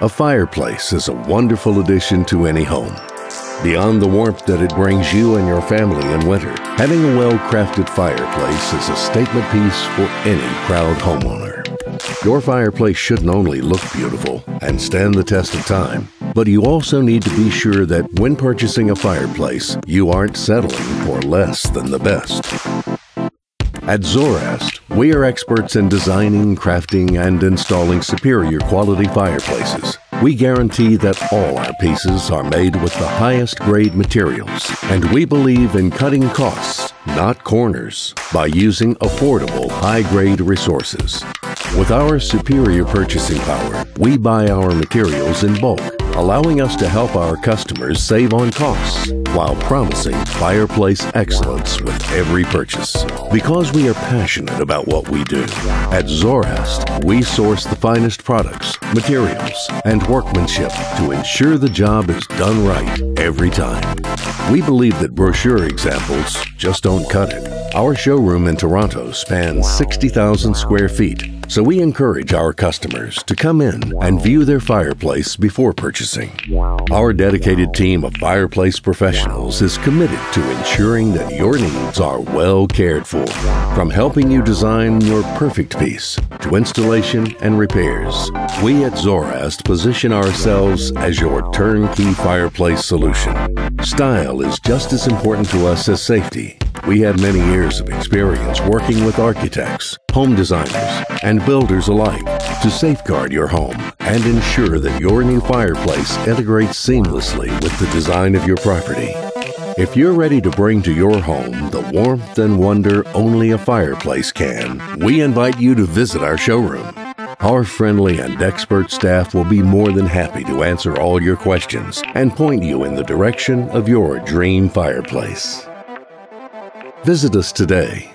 A fireplace is a wonderful addition to any home. Beyond the warmth that it brings you and your family in winter, having a well-crafted fireplace is a statement piece for any proud homeowner. Your fireplace shouldn't only look beautiful and stand the test of time, but you also need to be sure that when purchasing a fireplace, you aren't settling for less than the best. At Zoroast, we are experts in designing, crafting, and installing superior quality fireplaces. We guarantee that all our pieces are made with the highest grade materials, and we believe in cutting costs, not corners, by using affordable, high grade resources. With our superior purchasing power, we buy our materials in bulk, allowing us to help our customers save on costs while promising fireplace excellence with every purchase. Because we are passionate about what we do, at Zoroast, we source the finest products, materials, and workmanship to ensure the job is done right every time. We believe that brochure examples just don't cut it. Our showroom in Toronto spans 60,000 square feet so we encourage our customers to come in and view their fireplace before purchasing. Our dedicated team of fireplace professionals is committed to ensuring that your needs are well cared for, from helping you design your perfect piece to installation and repairs. We at Zoroast position ourselves as your turnkey fireplace solution. Style is just as important to us as safety. We have many years of experience working with architects, home designers, and builders alike to safeguard your home and ensure that your new fireplace integrates seamlessly with the design of your property. If you're ready to bring to your home the warmth and wonder only a fireplace can, we invite you to visit our showroom. Our friendly and expert staff will be more than happy to answer all your questions and point you in the direction of your dream fireplace. Visit us today